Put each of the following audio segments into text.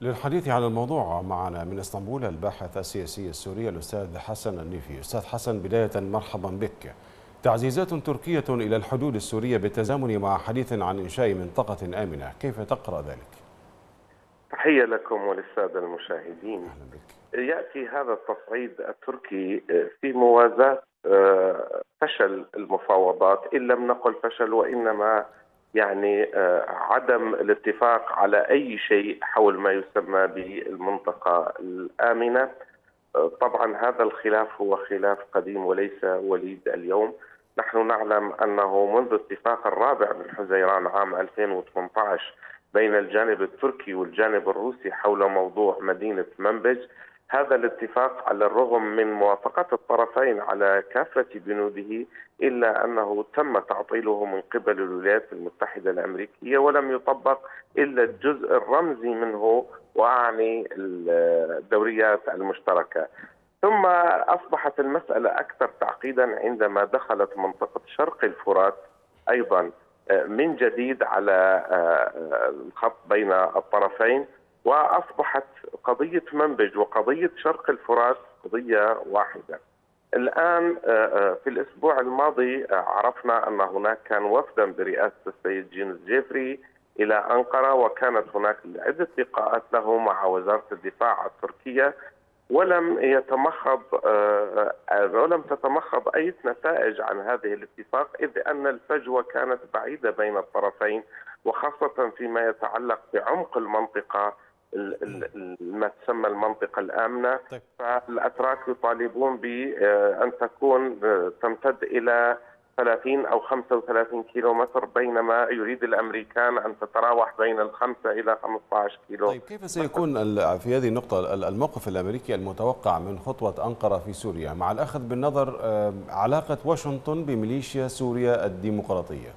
للحديث عن الموضوع معنا من اسطنبول الباحث السياسي السوري الأستاذ حسن النيفي. أستاذ حسن بداية مرحبا بك. تعزيزات تركية إلى الحدود السورية بالتزامن مع حديث عن إنشاء منطقة آمنة. كيف تقرأ ذلك؟ تحية لكم وللسادة المشاهدين. أهلا بك. يأتي هذا التصعيد التركي في موازاة فشل المفاوضات. إن لم نقل فشل وإنما يعني عدم الاتفاق على أي شيء حول ما يسمى بالمنطقة الآمنة. طبعا هذا الخلاف هو خلاف قديم وليس وليد اليوم. نحن نعلم أنه منذ اتفاق الرابع من حزيران عام 2018 بين الجانب التركي والجانب الروسي حول موضوع مدينة منبج هذا الاتفاق على الرغم من موافقة الطرفين على كافة بنوده إلا أنه تم تعطيله من قبل الولايات المتحدة الأمريكية ولم يطبق إلا الجزء الرمزي منه وأعني الدوريات المشتركة. ثم أصبحت المسألة أكثر تعقيدا عندما دخلت منطقة شرق الفرات أيضا من جديد على الخط بين الطرفين. وأصبحت قضية منبج وقضية شرق الفرات قضية واحدة. الآن في الأسبوع الماضي عرفنا أن هناك كان وفدا برئاسة السيد جينوس جيفري إلى أنقرة وكانت هناك عدة لقاءات له مع وزارة الدفاع التركية ولم يتمخض ولم تتمخض أي نتائج عن هذه الاتفاق إذ أن الفجوة كانت بعيدة بين الطرفين وخاصة فيما يتعلق بعمق المنطقة ما تسمى المنطقة الآمنة. طيب. فالأتراك يطالبون بأن تكون تمتد إلى 30 أو 35 كيلو متر بينما يريد الأمريكان أن تتراوح بين الخمسة إلى 15 كيلو طيب كيف سيكون في هذه النقطة الموقف الأمريكي المتوقع من خطوة أنقرة في سوريا مع الأخذ بالنظر علاقة واشنطن بميليشيا سوريا الديمقراطية؟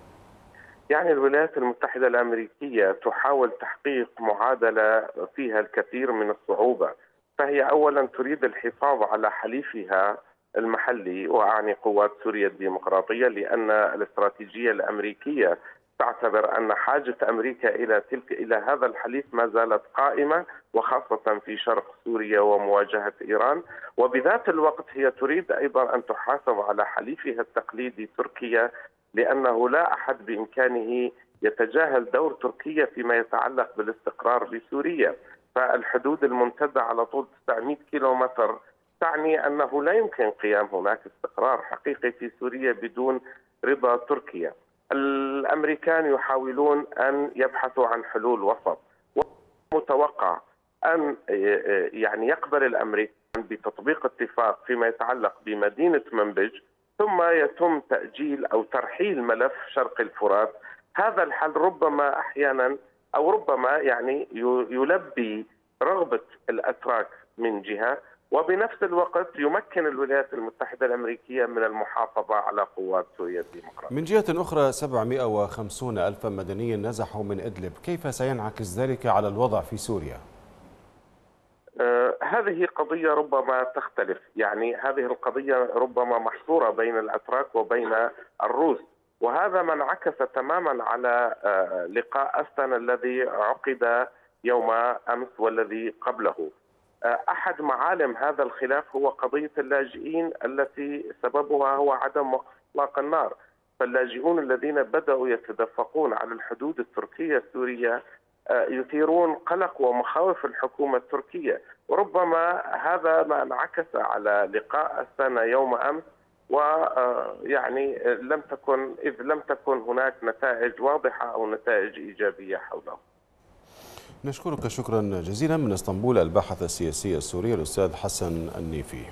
يعني الولايات المتحدة الأمريكية تحاول تحقيق معادلة فيها الكثير من الصعوبة فهي أولا تريد الحفاظ على حليفها المحلي وأعني قوات سوريا الديمقراطية لأن الاستراتيجية الأمريكية تعتبر أن حاجة أمريكا إلى تلك إلى هذا الحليف ما زالت قائمة وخاصة في شرق سوريا ومواجهة إيران. وبذات الوقت هي تريد أيضا أن تحافظ على حليفها التقليدي تركيا لأنه لا أحد بإمكانه يتجاهل دور تركيا فيما يتعلق بالاستقرار بسوريا فالحدود الممتدة على طول 900 كيلومتر تعني أنه لا يمكن قيام هناك استقرار حقيقي في سوريا بدون رضا تركيا. الأمريكان يحاولون أن يبحثوا عن حلول وسط ومتوقع أن يعني يقبل الأمريكان بتطبيق اتفاق فيما يتعلق بمدينة منبج ثم يتم تأجيل أو ترحيل ملف شرق الفرات. هذا الحل ربما أحيانا أو ربما يعني يلبي رغبة الأتراك من جهة وبنفس الوقت يمكن الولايات المتحدة الأمريكية من المحافظة على قوات سوريا الديمقراطية. من جهة أخرى 750 ألف مدني نزحوا من إدلب. كيف سينعكس ذلك على الوضع في سوريا؟ هذه قضية ربما تختلف. يعني هذه القضية ربما محصورة بين الأتراك وبين الروس. وهذا ما انعكس تماما على لقاء أستن الذي عقد يوم أمس والذي قبله. أحد معالم هذا الخلاف هو قضية اللاجئين التي سببها هو عدم إطلاق النار. فاللاجئون الذين بدأوا يتدفقون على الحدود التركية السورية يثيرون قلق ومخاوف الحكومة التركية. وربما هذا ما انعكس على لقاء السنة يوم أمس ويعني لم تكن إذ لم تكن هناك نتائج واضحة أو نتائج إيجابية حوله. نشكرك شكرا جزيلا من إسطنبول الباحث السياسي السوري الأستاذ حسن النيفي.